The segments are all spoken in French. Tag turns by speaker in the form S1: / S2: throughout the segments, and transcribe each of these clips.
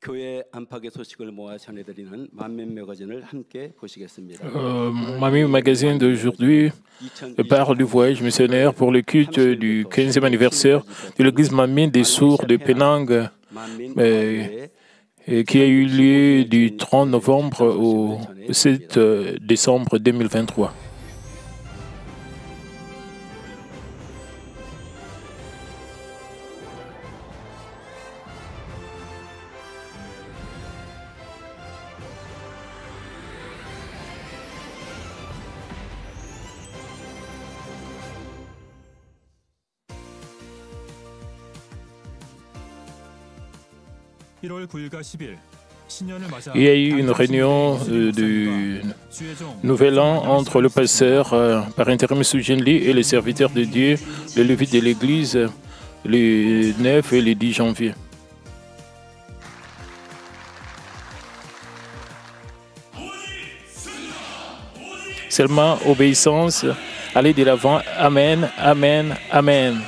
S1: 교회 안팎의 magazine euh, d'aujourd'hui parle du voyage missionnaire pour le culte du 15e anniversaire de l'église Manmin des Sourds de Penang qui a eu lieu du 30 novembre au 7 euh, décembre 2023.
S2: Il y a eu une réunion euh, du Nouvel An entre le pasteur
S1: euh, par intérim Sujenli et les serviteurs de Dieu, les levites de l'Église, le 9 et le 10 janvier. Seulement obéissance, aller de l'avant. Amen, Amen, Amen.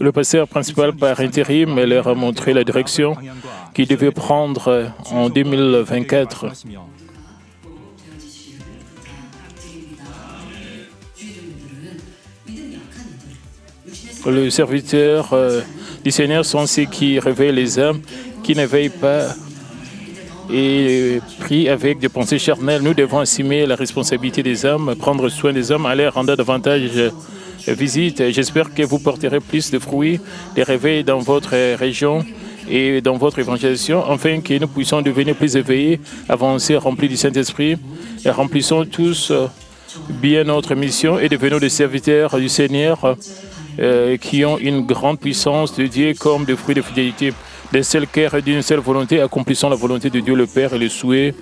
S2: Le
S1: pasteur principal par intérim leur a montré la direction
S2: qu'il devait
S1: prendre en 2024. Le serviteur du Seigneur sont ceux qui réveillent les hommes qui ne veillent pas et pris avec des pensées charnelles. Nous devons assumer la responsabilité des hommes, prendre soin des hommes, aller rendre davantage visite. J'espère que vous porterez plus de fruits, de réveils dans votre région et dans votre évangélisation, afin que nous puissions devenir plus éveillés, avancés, remplis du Saint-Esprit, et remplissons tous euh, bien notre mission et devenons des serviteurs du Seigneur euh, qui ont une grande puissance de Dieu comme des fruits de fidélité, d'un seul cœur et d'une seule volonté, accomplissant la volonté de Dieu le Père et le souhait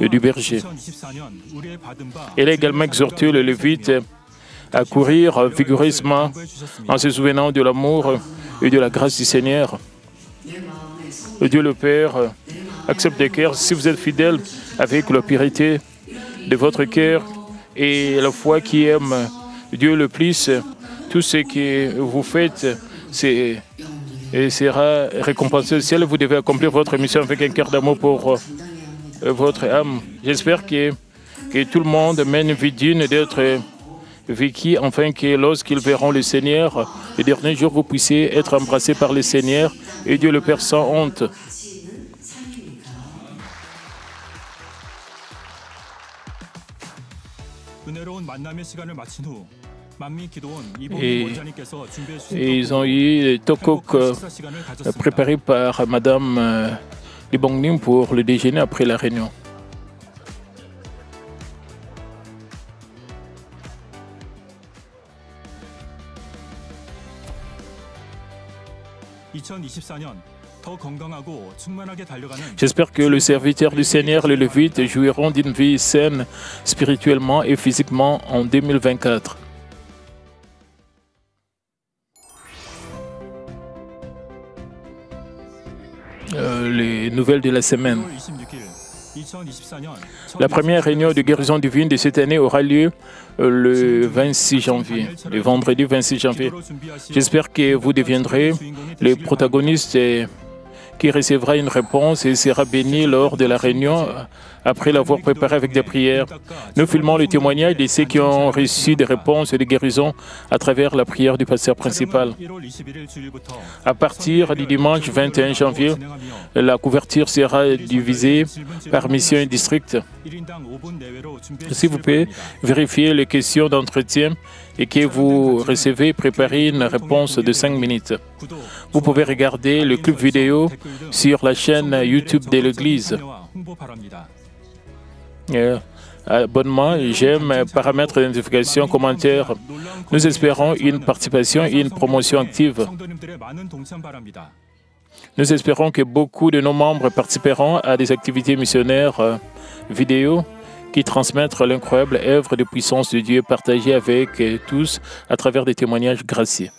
S2: du berger. Il a également exhorté le Lévite
S1: à courir euh, vigoureusement
S2: en se
S1: souvenant de l'amour euh, et de la grâce du Seigneur. Dieu le Père euh, accepte les cœurs si vous êtes fidèles avec la purité de votre cœur et la foi qui aime Dieu le plus. Tout ce que vous faites
S3: et
S1: sera récompensé au ciel. Vous devez accomplir votre mission avec un cœur d'amour pour votre âme. J'espère que, que tout le monde mène une vie digne d'être Vicky, enfin que lorsqu'ils verront le Seigneur, les derniers jours, vous puissiez être embrassés par le Seigneur et Dieu le Père sans honte.
S2: Et, ils ont
S1: eu Tokok
S2: préparé
S1: par Madame euh, Libongnim pour le déjeuner après la réunion. J'espère que le serviteur du Seigneur, les Lévites, jouiront d'une vie saine spirituellement et physiquement en 2024. Euh, les nouvelles de la semaine.
S2: La première réunion de guérison
S1: divine de cette année aura lieu euh, le 26 janvier, le vendredi 26 janvier.
S2: J'espère
S1: que vous deviendrez
S2: les protagonistes
S1: qui recevra une réponse et sera béni lors de la réunion après l'avoir préparé avec des prières.
S2: Nous filmons les témoignages de ceux qui ont reçu des réponses
S1: et des guérisons à travers la prière du pasteur principal. À partir du dimanche 21 janvier, la couverture sera divisée
S2: par mission et district. Si vous pouvez
S1: vérifier les questions d'entretien et que vous recevez, préparez une réponse de 5 minutes.
S2: Vous pouvez regarder le clip vidéo sur
S1: la chaîne YouTube de l'Église. Euh, abonnement, j'aime, paramètres d'identification, commentaires.
S2: Nous espérons une participation et une promotion active.
S1: Nous espérons que beaucoup de nos membres participeront à des activités missionnaires euh, vidéo qui transmettre l'incroyable œuvre de puissance de Dieu partagée avec euh, tous à travers des témoignages gracieux.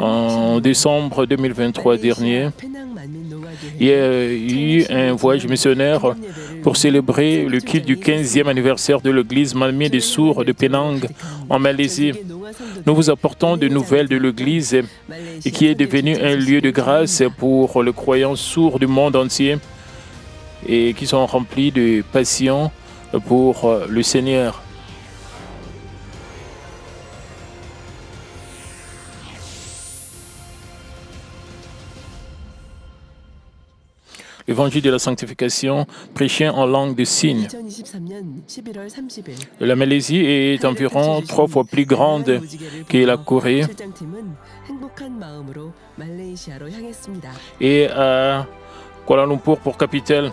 S4: En
S1: décembre 2023 dernier,
S4: il y a
S1: eu un voyage missionnaire
S4: pour célébrer le culte du 15e
S1: anniversaire de l'église Malmi des Sourds de Penang
S4: en Malaisie. Nous vous apportons de nouvelles de l'église qui est devenue un lieu de grâce
S1: pour les croyants sourds du monde entier et qui sont remplis de passion pour le Seigneur. Évangile de la sanctification prêché en langue de signes. La Malaisie est environ trois fois plus grande
S4: que la Corée.
S1: Et à Kuala Lumpur pour capitale,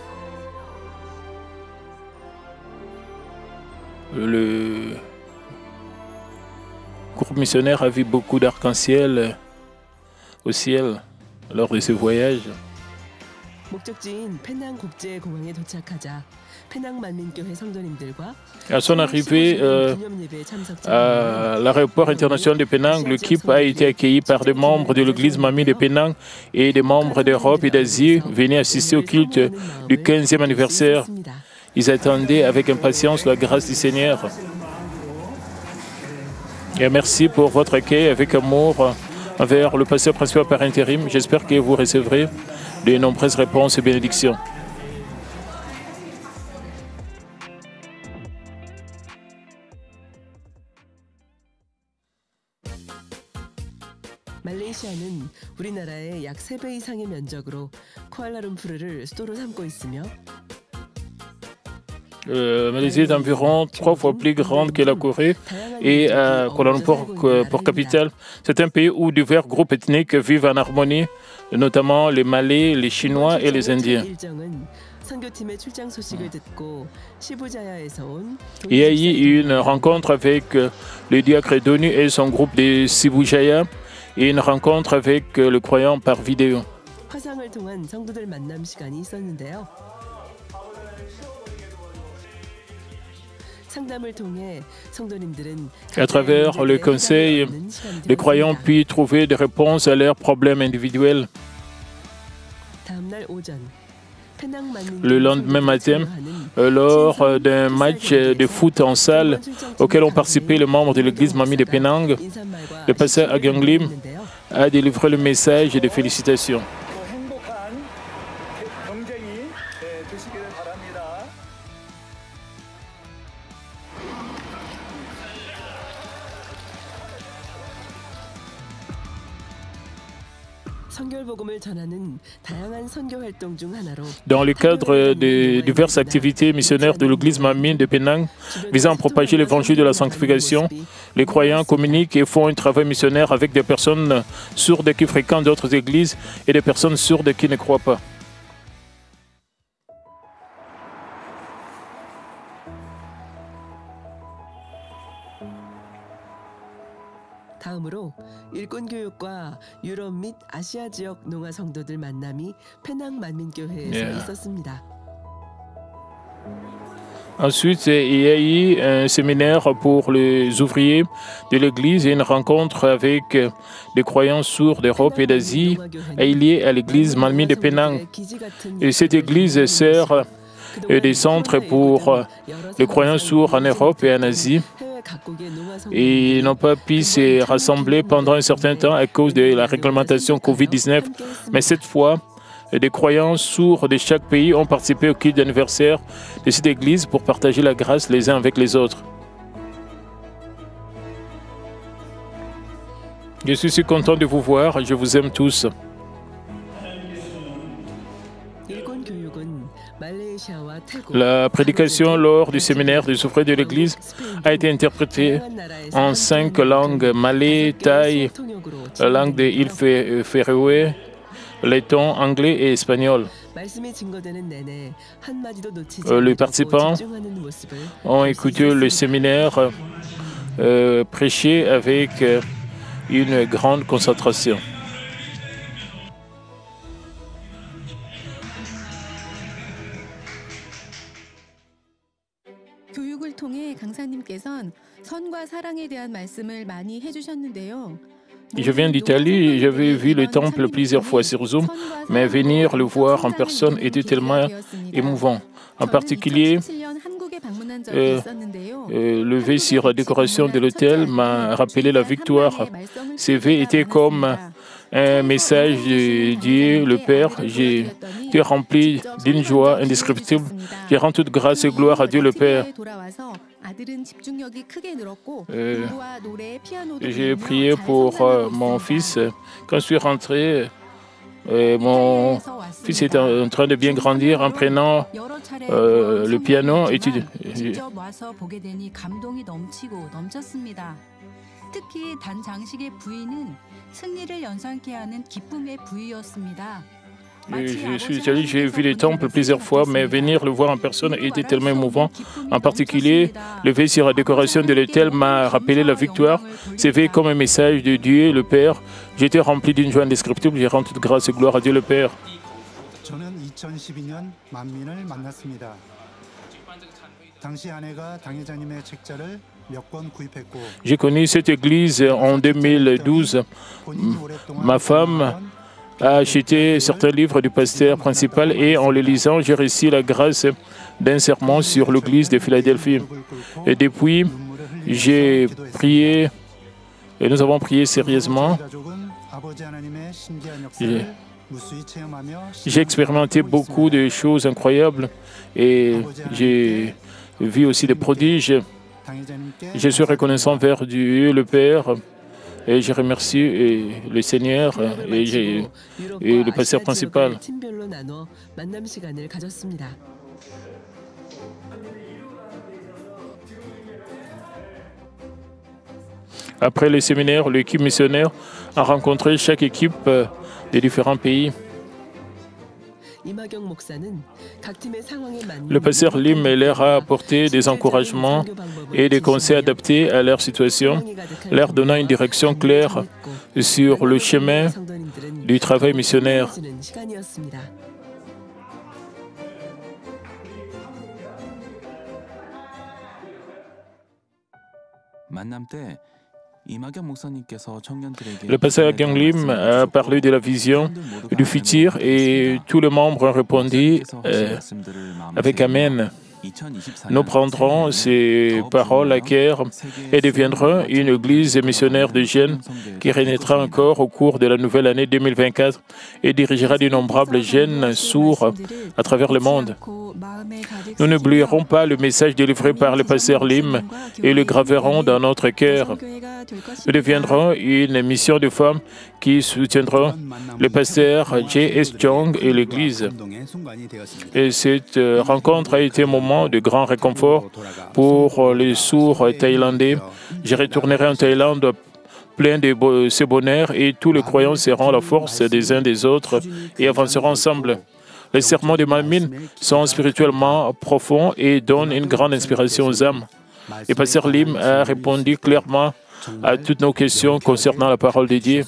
S1: le groupe missionnaire a vu beaucoup d'arc-en-ciel au ciel lors de ce voyage. À son arrivée euh,
S4: à l'aéroport international
S1: de Penang, l'équipe a été accueillie par des membres de l'église Mamie de Penang et des membres d'Europe et d'Asie venus assister au culte
S4: du 15e anniversaire.
S1: Ils attendaient avec impatience la grâce du Seigneur. Et merci pour votre accueil avec amour envers le pasteur principal par intérim. J'espère que vous recevrez de nombreuses réponses et bénédictions.
S4: 말레이시아는 우리나라의 약 3배 이상의 면적으로 쿠알라룸푸르를 수도로 삼고 있으며
S1: Euh, Malaisie est environ trois fois plus grande que la Corée
S4: et euh, Kuala Lumpur pour capitale.
S1: C'est un pays où divers groupes ethniques vivent en harmonie, notamment les Malais, les Chinois et les Indiens.
S4: Il y a eu une rencontre
S1: avec le diacre d'ONU et son groupe de Sibujaya et une rencontre avec le croyant par vidéo.
S4: À travers le conseil, les croyants puissent
S1: trouver des réponses à leurs problèmes individuels.
S4: Le lendemain matin,
S1: lors d'un match de foot en salle
S4: auquel ont participé les membres de l'église Mamie de Penang, le pasteur Agang Lim
S1: a délivré le message de félicitations.
S4: Dans le cadre des diverses activités missionnaires de l'église Mamine de
S1: Penang
S4: visant à propager l'évangile de la sanctification,
S1: les croyants communiquent et font un travail missionnaire avec des personnes sourdes qui fréquentent d'autres églises et des personnes sourdes qui ne croient pas.
S4: 다음으로 일꾼 교육과 유럽 및 아시아 지역 농아 성도들 만남이 페낭 만민교회에서 Yeah. 있었습니다.
S1: Ensuite, il y a eu un séminaire pour les ouvriers de l'Église et une rencontre avec des croyants sourds d'Europe et d'Asie
S4: liés
S1: à l'Église Malmi de Penang.
S4: Et cette Église sert euh, des centres pour euh, les croyants sourds en Europe et en Asie. Ils n'ont
S1: pas pu se rassembler pendant un certain temps à cause de la réglementation Covid-19.
S4: Mais cette
S1: fois, des croyants sourds de chaque pays ont participé au culte d'anniversaire de cette église pour partager la grâce les uns avec les autres. Je suis si content de vous voir, je vous aime tous.
S4: La prédication lors du séminaire du soufflet de l'Église a été interprétée en cinq langues malais, thaï, langue des
S1: îles Féroé, letton, anglais et espagnol.
S4: Euh, les participants
S1: ont écouté le séminaire euh, prêché avec une grande concentration. Je viens d'Italie, j'avais vu le temple plusieurs fois sur Zoom, mais venir le voir en personne était tellement émouvant. En particulier, euh, euh, le V sur la décoration de l'hôtel m'a rappelé la victoire. Ces V étaient comme un message de Dieu, le Père. J'ai été rempli d'une joie indescriptible. Je rends toute grâce et gloire à Dieu, le Père. Euh, J'ai prié pour euh, mon fils. Quand je suis rentré, euh, mon
S3: fils était en
S1: train de bien grandir en prenant
S3: euh, le piano. Et tu-. 특히 단 장식의 부위는 승리를 연상케 하는 기쁨의 부위였습니다.
S1: Je suis allé, j'ai vu les temples plusieurs fois, mais venir le voir en personne était tellement émouvant.
S3: En particulier,
S1: le fait sur la décoration de l'hôtel m'a rappelé la victoire.
S3: C'est fait comme
S1: un message de Dieu le Père. J'étais rempli d'une joie indescriptible. J'ai rendu toute grâce et gloire à Dieu le Père. J'ai connu cette église en 2012. Ma femme à acheter certains livres du pasteur principal et en les lisant, j'ai reçu la grâce d'un serment sur l'église de Philadelphie. Et depuis, j'ai prié et nous avons prié sérieusement. J'ai expérimenté beaucoup de choses incroyables et j'ai vu aussi des prodiges. Je suis reconnaissant vers Dieu, le Père, et je remercie euh, le Seigneur euh, et,
S4: et le pasteur principal.
S1: Après le séminaire, l'équipe missionnaire a rencontré chaque équipe euh, des différents pays.
S4: Le pasteur Lim leur a apporté des encouragements et des conseils
S1: adaptés à leur situation,
S4: leur donnant une direction claire
S1: sur le chemin
S4: du travail missionnaire. Le
S1: pasteur Gang Lim a parlé de la vision du futur et tous les membres ont répondu euh, avec Amen. Nous prendrons ces paroles à cœur et deviendrons une église missionnaire de jeunes qui renaîtra encore au cours de la nouvelle année 2024 et dirigera d'innombrables jeunes sourds à travers le monde.
S3: Nous n'oublierons
S1: pas le message délivré par le pasteur Lim
S3: et le graverons dans
S1: notre cœur.
S3: Nous deviendrons
S1: une mission de femmes qui soutiendront le pasteur J.S. Jong et l'Église. Et cette rencontre a été un moment de grand réconfort pour les sourds thaïlandais. Je retournerai en Thaïlande plein de ce bonheur et tous les croyants seront la force des uns des autres et avanceront ensemble. Les sermons de Malmin sont spirituellement profonds et donnent une grande inspiration aux âmes. Et Pasteur Lim a répondu clairement à toutes nos questions concernant la parole de Dieu.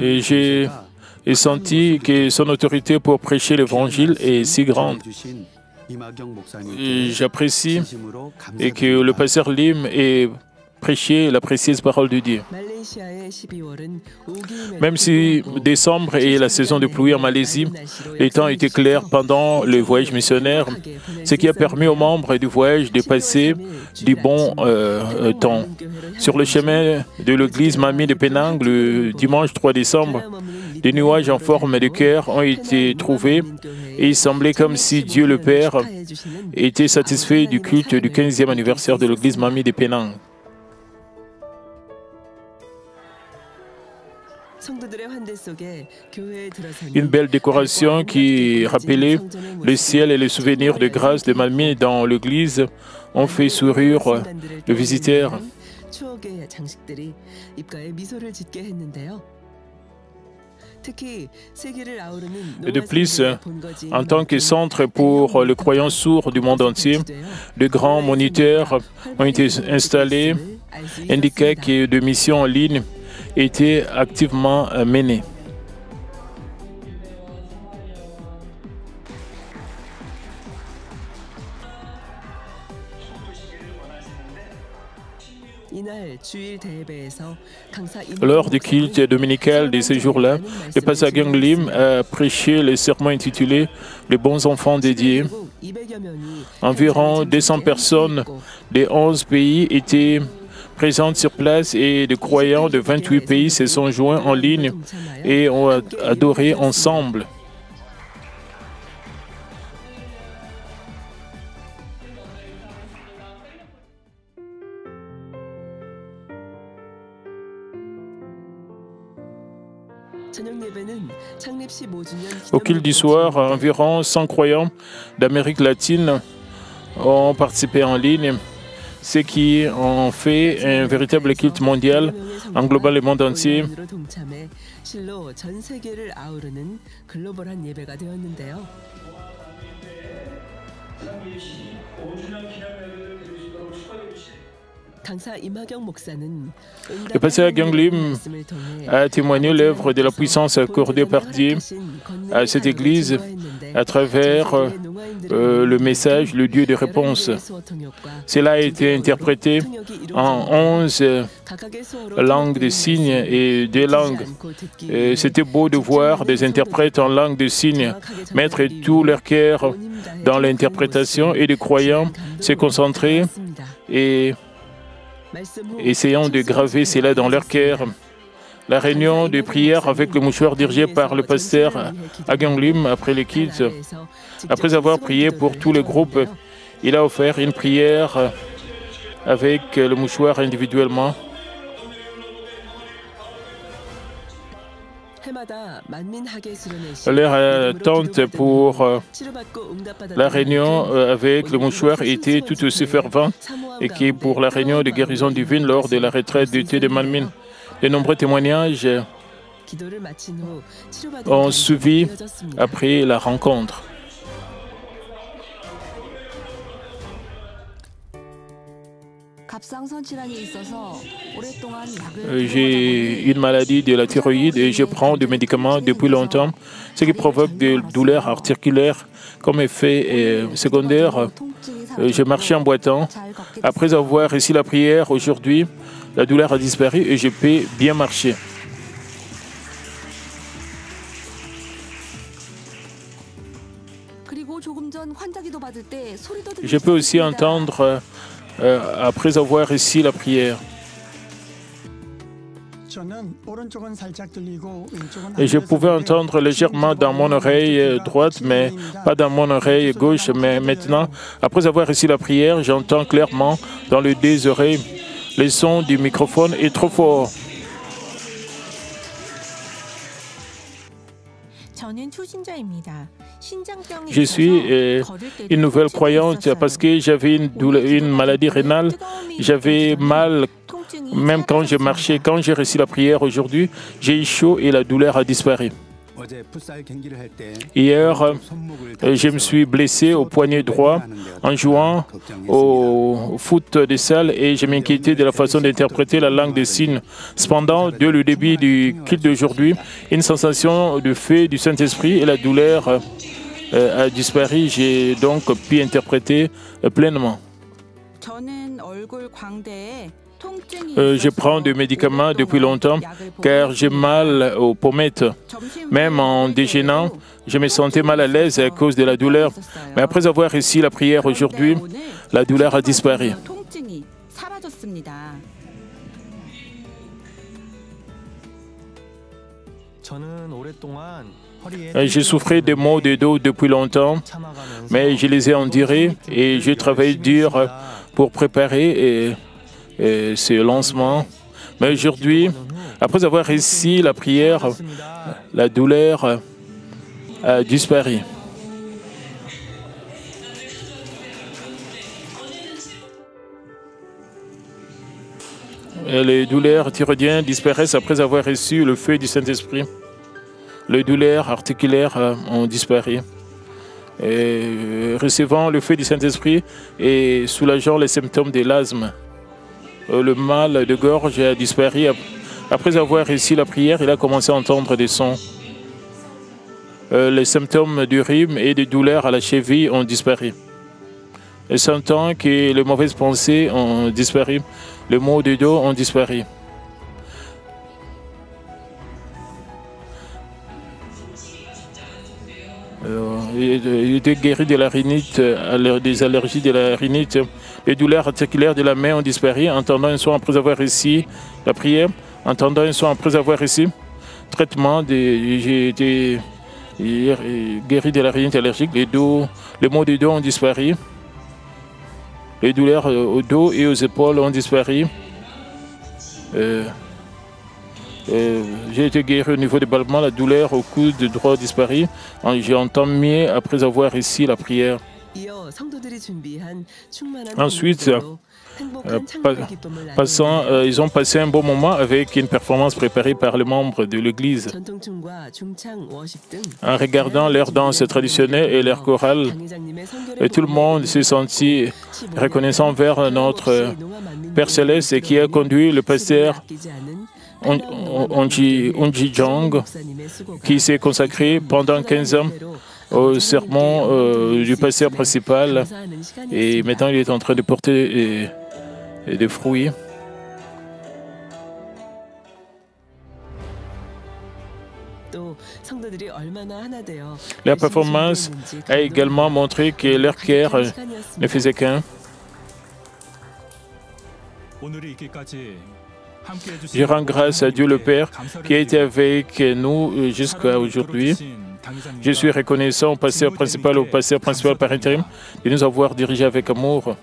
S1: Et j'ai et sentit que son autorité pour prêcher l'évangile est si grande. J'apprécie et que le pasteur Lim ait prêché la précieuse parole de Dieu.
S4: Même si
S1: décembre est la saison de pluie en Malaisie,
S4: les temps étaient clairs pendant le voyage missionnaire, ce qui a permis aux membres
S1: du voyage de passer
S4: du bon euh, temps. Sur le chemin
S1: de l'église Mamie de Penang, le dimanche 3 décembre,
S4: des nuages en forme de cœur ont été trouvés et il semblait comme si Dieu le Père était satisfait du culte du 15e anniversaire de l'église Mamie
S1: de Penang.
S4: Une belle décoration qui rappelait le ciel et les souvenirs de grâce de Mamie
S1: dans l'église ont fait sourire
S4: le visiteur. Et de plus, en tant que
S1: centre pour les croyants sourds du monde entier,
S4: de
S1: grands moniteurs
S4: ont été installés, indiquant que
S1: des missions en ligne étaient activement menées.
S4: Lors du culte dominical de ce jour-là, le pasteur Lim a
S1: prêché le sermon intitulé Les bons enfants dédiés.
S4: Environ 200 personnes
S1: des 11 pays étaient présentes sur place et des croyants de 28 pays se sont joints en ligne
S4: et ont ad- adoré ensemble. Au culte du soir, environ
S1: 100 croyants d'Amérique latine ont participé en ligne, ce qui ont fait un véritable culte mondial
S4: englobant le monde entier. Le pasteur Gyung Lim a
S1: témoigné l'œuvre de la puissance accordée par Dieu
S4: à cette Église à travers euh, le message,
S1: le Dieu de réponse. Cela a été interprété
S4: en 11 langues de signes et deux langues. C'était beau de voir des interprètes en langue
S1: de signes
S4: mettre tout leur cœur dans l'interprétation et des croyants se concentrer
S1: et
S4: essayant de graver cela dans leur cœur.
S1: La réunion de prière avec le mouchoir dirigé par le pasteur
S4: Agyong Lim après
S1: le culte,
S4: après avoir prié pour tout le groupe,
S1: il a offert une prière avec le mouchoir individuellement.
S4: Leur attente pour euh, la réunion euh,
S1: avec le mouchoir était tout aussi fervente
S4: et qui pour la réunion de guérison divine lors de la retraite du thé de Malmin.
S1: De nombreux témoignages
S4: ont suivi
S1: après la rencontre.
S3: Euh, j'ai une
S1: maladie de la thyroïde et je prends des médicaments depuis longtemps, ce qui provoque des douleurs articulaires comme effet euh, secondaire. Euh,
S3: je marchais en
S1: boitant.
S3: Après
S1: avoir réussi la prière aujourd'hui, la douleur a disparu et je peux bien marcher.
S3: Je peux aussi entendre
S1: euh, après avoir récité la prière. Et je pouvais entendre légèrement dans mon oreille euh, droite, mais pas dans mon oreille gauche. Mais maintenant, après avoir récité la prière, j'entends clairement dans les deux oreilles. Le son du microphone est trop fort.
S3: Je suis
S1: euh,
S3: une nouvelle croyante parce
S1: que j'avais une, douleur- une maladie rénale.
S3: J'avais mal même quand je marchais.
S1: Quand j'ai réussi la prière aujourd'hui, j'ai eu chaud et la douleur a disparu. Hier, euh, je me suis blessé au poignet droit en jouant au foot de salle et je m'inquiétais de la façon d'interpréter la langue des signes. Cependant, dès le début du culte d'aujourd'hui, une sensation de fait du Saint-Esprit et la douleur euh, a disparu. J'ai donc pu interpréter euh, pleinement. Euh, je prends des médicaments depuis longtemps car j'ai mal aux pommettes. Même en déjeunant, je me sentais mal à l'aise à cause de la douleur. Mais après avoir réussi la prière aujourd'hui, la douleur a disparu. Euh, j'ai souffrais des maux de dos depuis longtemps, mais je les ai endurés et j'ai travaillé dur pour préparer et et ce lancement. Mais aujourd'hui, après avoir réussi la prière, la douleur a disparu. Les douleurs thyroïdiennes disparaissent après avoir reçu le feu du Saint-Esprit. Les douleurs articulaires euh, ont disparu. Euh, recevant le feu du Saint-Esprit et soulageant les symptômes de l'asthme, le mal de gorge a disparu. Après avoir réussi la prière, il a commencé à entendre des sons. Euh, les symptômes du rhume et des douleurs à la cheville ont disparu. Et sentant que les mauvaises pensées ont disparu, les maux de dos ont disparu. Euh, il était guéri de la rhinite, des allergies de la rhinite. Les douleurs articulaires de la main ont disparu. Entendant un son après avoir réussi la prière, entendant un son après avoir réussi traitement, j'ai été guéri de la rhinite allergique. Les, dos, les maux du dos ont disparu. Les douleurs euh, au dos et aux épaules ont disparu. Euh, euh, j'ai été guéri au niveau des ballements, la douleur au coude droit disparu. En- J'entends mieux après avoir réussi la prière.
S4: Ensuite, euh, euh,
S1: ils ont passé un bon moment avec une performance préparée par les membres de l'Église. En regardant leurs danses traditionnelles et leurs chorales,
S4: tout le monde s'est senti reconnaissant vers notre Père Céleste qui a conduit le pasteur Onji Jong, qui s'est
S1: consacré pendant 15 ans
S4: au serment euh, du pasteur principal. Et maintenant,
S1: il est en train de porter des, des fruits.
S4: La performance a également
S1: montré que leur cœur
S4: ne faisait
S1: qu'un.
S2: Je rends grâce à Dieu le Père qui a été
S1: avec nous jusqu'à aujourd'hui.
S2: Je suis
S1: reconnaissant au pasteur principal, au pasteur principal par intérim, de nous avoir dirigés avec amour.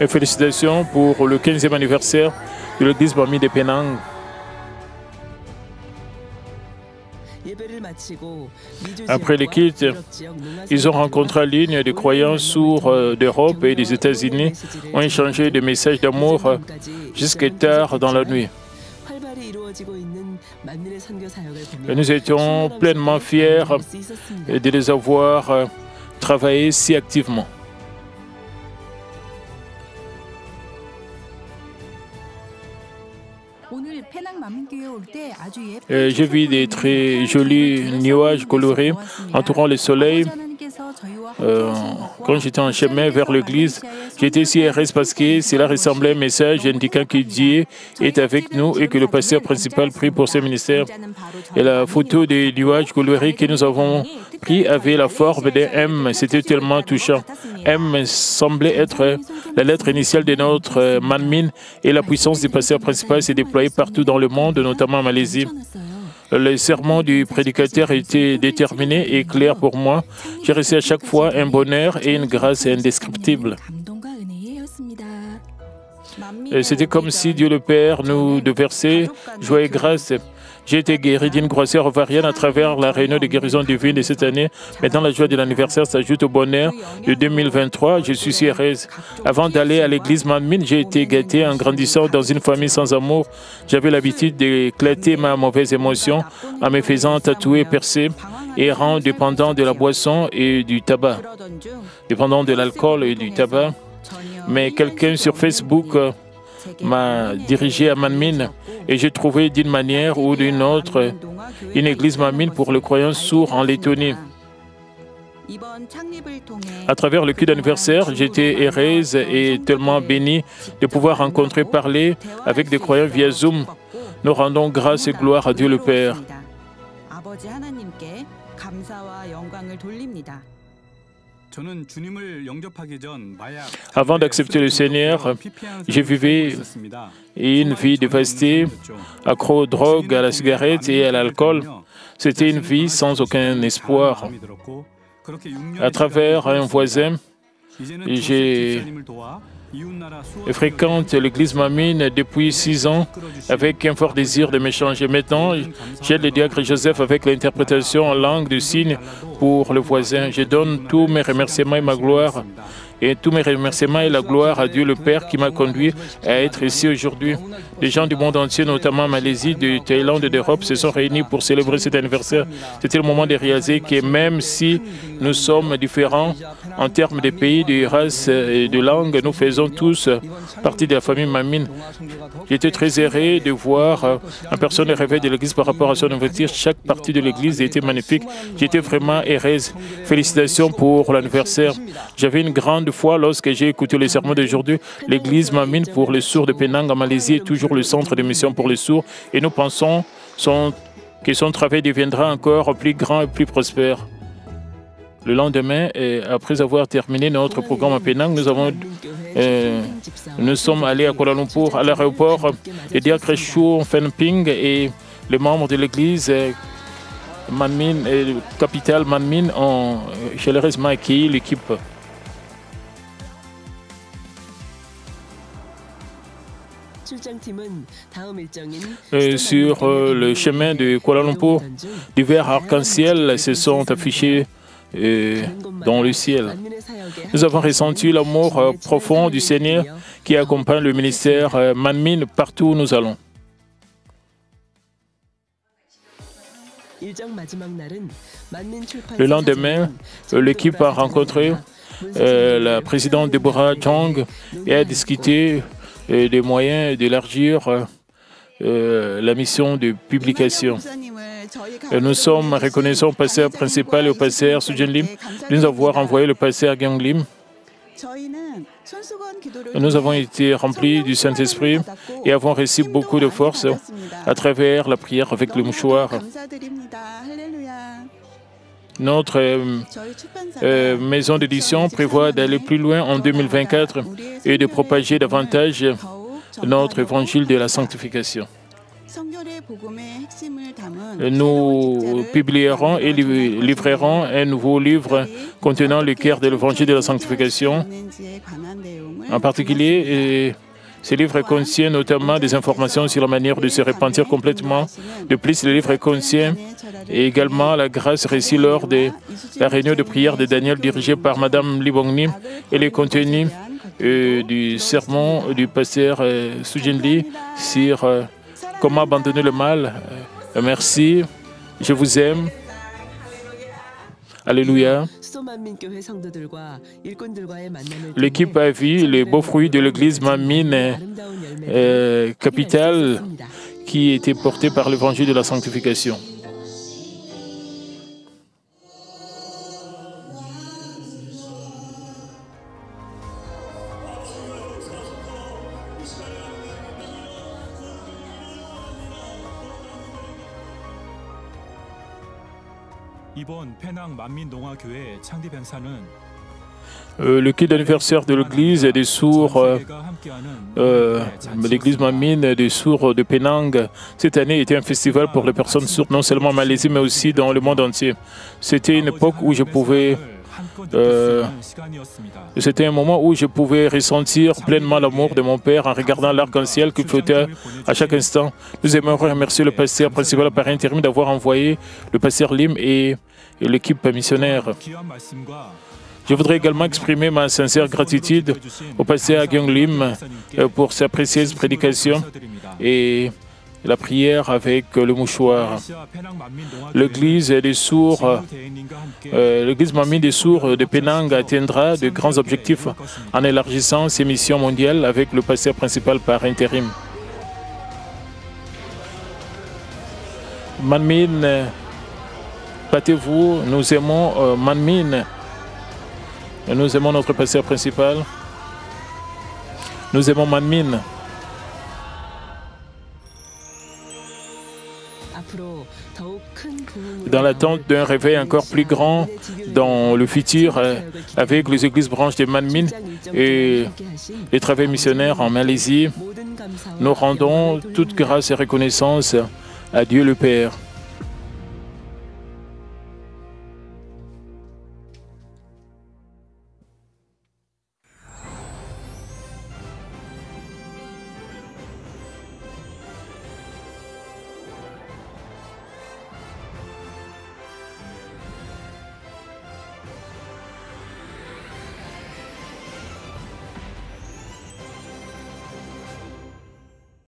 S1: Et félicitations pour le 15e anniversaire de l'église Bami de Penang.
S4: Après le quitte, Ils ont rencontré en ligne des croyants sourds euh, d'Europe et des États-Unis, ont échangé des
S1: messages d'amour euh,
S4: jusqu'à tard dans la nuit. Et nous étions pleinement fiers de
S1: les avoir euh, travaillé si activement.
S3: J'ai vu des très jolis nuages colorés entourant le soleil. Euh, quand j'étais en
S1: chemin vers l'église, j'étais si heureuse parce que cela ressemblait à un message indiquant que Dieu est avec nous et que le pasteur principal prie pour ce ministère. Et la photo des nuages colorés que nous avons pris avait la forme d'un M. C'était tellement touchant. M semblait être
S3: la lettre initiale de notre Manmin
S1: et la puissance du pasteur principal s'est déployée partout dans le monde, notamment en Malaisie. Les sermons du prédicateur étaient déterminés et clairs pour moi. J'ai reçu à chaque fois un bonheur et une grâce indescriptibles. C'était comme si Dieu le Père nous déversait joie et grâce j'ai été guéri d'une grosseur ovarienne à travers la réunion de guérison divine de cette année. Maintenant, la joie de l'anniversaire s'ajoute au bonheur de 2023. Je suis si heureuse. Avant d'aller à l'église Manmin, j'ai été gâtée en grandissant dans une famille sans amour. J'avais l'habitude d'éclater ma mauvaise émotion en me faisant tatouer, percer et rendre dépendant de la boisson et du tabac, dépendant de l'alcool et du tabac. Mais quelqu'un sur Facebook euh, m'a dirigé à Manmin et j'ai trouvé d'une manière ou d'une autre une église Manmin pour les croyants sourds en Lettonie. À travers le culte d'anniversaire, j'étais heureuse et tellement bénie de pouvoir rencontrer, parler avec des croyants via Zoom. Nous rendons grâce et gloire à Dieu le Père.
S2: Avant d'accepter le Seigneur, j'ai vécu
S1: une vie dévastée, accro aux drogues, à la cigarette et à l'alcool. C'était une vie sans aucun espoir.
S2: À travers un voisin, j'ai je fréquente l'église Mamine
S1: depuis six ans
S2: avec un fort désir de m'échanger. Maintenant, j'aide le diacre Joseph avec
S1: l'interprétation en langue de signes
S2: pour le voisin. Je donne tous mes remerciements et ma gloire
S1: Et tous mes remerciements et la gloire à Dieu le Père qui m'a conduit à être ici aujourd'hui. Les gens du monde entier, notamment Malaisie, de Thaïlande et d'Europe, se sont réunis pour célébrer cet anniversaire. C'était le moment de réaliser que même si nous sommes différents en termes de pays, de races et de langues, nous faisons tous partie de la famille Mamine. J'étais très heureux de voir en personne le de l'Église par rapport à son ouverture. Chaque partie de l'Église était magnifique. J'étais vraiment heureuse. Félicitations pour l'anniversaire. J'avais une grande foi lorsque j'ai écouté les sermons d'aujourd'hui. L'Église Mamine pour les sourds de Penang en Malaisie est toujours le centre de mission pour les sourds et nous pensons son- que son travail deviendra encore plus grand et plus prospère. Le lendemain, et après avoir terminé notre programme à Penang, nous avons
S4: euh, nous sommes allés à Kuala Lumpur, à l'aéroport, le diacre Chou
S1: Ping et les membres de l'église euh, Manmin, euh, capitale Manmin ont chaleureusement accueilli l'équipe.
S4: Sur euh, le chemin de Kuala Lumpur,
S1: divers arcs-en-ciel se sont affichés dans le ciel.
S4: Nous avons ressenti l'amour euh, profond du Seigneur qui accompagne le ministère
S1: euh, Manmin partout où nous allons.
S4: Le lendemain, l'équipe a rencontré la présidente Deborah Chang et a discuté
S1: euh, des moyens d'élargir euh, euh, la mission de publication. Et nous sommes reconnaissants au pasteur principal et au pasteur Sujin Lim de nous avoir envoyé le pasteur Gyung Lim. Nous avons été remplis du Saint-Esprit et avons reçu beaucoup de force à travers la prière avec le mouchoir. Notre euh, euh, maison d'édition prévoit d'aller plus loin en 2024 et de propager davantage notre évangile de la sanctification. Nous publierons et liv- livrerons un nouveau livre contenant le cœur de l'évangile de la sanctification. En particulier, euh, ce livre contient notamment des informations sur la manière de se repentir complètement. De plus, le livre contient également la grâce reçue lors de la réunion de prière de Daniel dirigée par Mme Libongni et le contenu euh, du sermon du pasteur euh, Sujin Lee sur euh, comment abandonner le mal. Euh, merci, je vous aime. Alléluia.
S4: L'équipe a vu les beaux fruits de l'église Mamine euh,
S1: Capitale qui était portée par l'évangile de la sanctification. Euh, le kit d'anniversaire de l'église des sourds, euh,
S2: euh, l'église Mamine
S1: des sourds de Penang, cette année était un festival pour les personnes sourdes, non seulement en Malaisie, mais aussi dans le monde entier. C'était une époque où je pouvais C'était un moment où je pouvais ressentir pleinement l'amour de mon Père en regardant l'arc-en-ciel qui flottait
S2: à chaque
S1: instant. Nous aimerions remercier le pasteur principal par intérim d'avoir envoyé le pasteur Lim et, et l'équipe missionnaire. Je voudrais également exprimer ma sincère gratitude
S2: au pasteur Gyung Lim euh,
S1: pour sa précieuse prédication et la prière avec le mouchoir.
S2: L'église
S1: des sourds,
S2: euh,
S1: l'église des sourds de Penang atteindra de grands objectifs
S2: en
S1: élargissant ses missions mondiales avec le pasteur principal par intérim. Manmin, euh, vous, Nous aimons euh, Manmin. Nous aimons notre pasteur principal. Nous aimons Manmin.
S4: Dans l'attente d'un réveil encore plus grand dans le futur euh, avec les
S1: églises branches de Manmin
S4: et les travaux missionnaires en Malaisie, nous rendons toute grâce
S1: et reconnaissance à Dieu le Père.